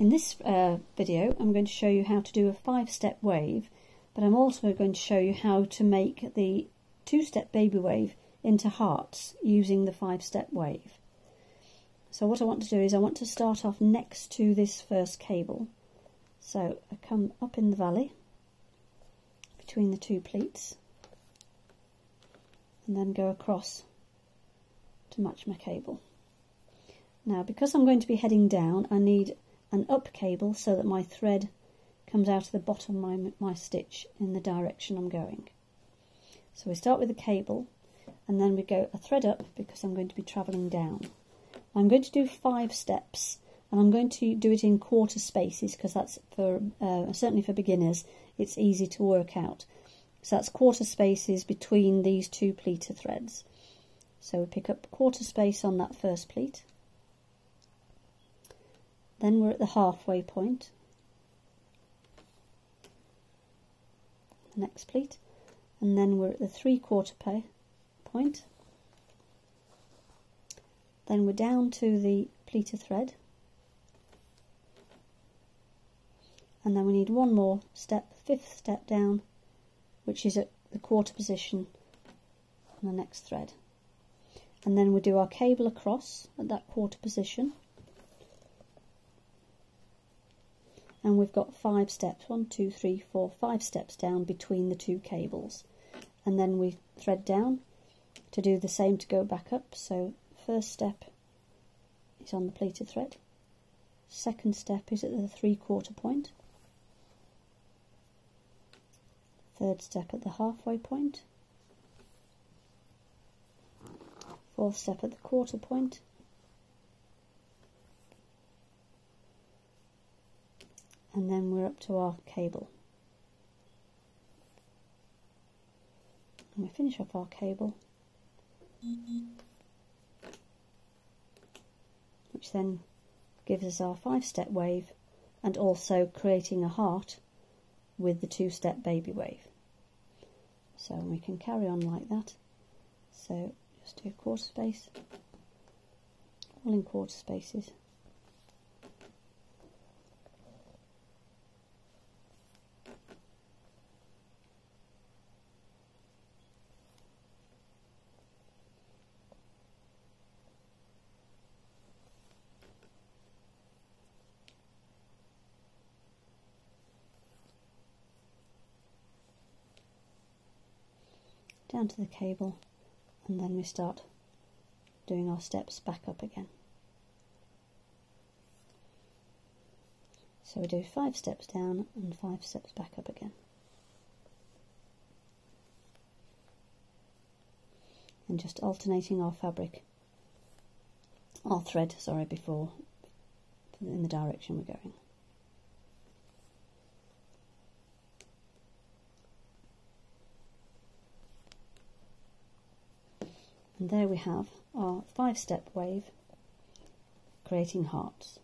In this uh, video I'm going to show you how to do a five-step wave but I'm also going to show you how to make the two-step baby wave into hearts using the five-step wave. So what I want to do is I want to start off next to this first cable. So I come up in the valley between the two pleats and then go across to match my cable. Now because I'm going to be heading down I need an up cable so that my thread comes out of the bottom of my, my stitch in the direction I'm going. So we start with the cable and then we go a thread up because I'm going to be travelling down. I'm going to do five steps and I'm going to do it in quarter spaces because that's for uh, certainly for beginners it's easy to work out. So that's quarter spaces between these two pleater threads. So we pick up quarter space on that first pleat then we're at the halfway point. The next pleat. And then we're at the three quarter point. Then we're down to the pleater thread. And then we need one more step, fifth step down, which is at the quarter position on the next thread. And then we do our cable across at that quarter position. And we've got five steps. One two three four five steps down between the two cables. And then we thread down to do the same to go back up. So first step is on the pleater thread. Second step is at the three quarter point. Third step at the halfway point. Fourth step at the quarter point and then we're up to our cable. And we finish off our cable, which then gives us our five step wave and also creating a heart with the two step baby wave. So we can carry on like that. So just do quarter space, all in quarter spaces. Down to the cable and then we start doing our steps back up again. So we do five steps down and five steps back up again. And just alternating our fabric, our thread, sorry, before in the direction we're going. And there we have our five step wave creating hearts.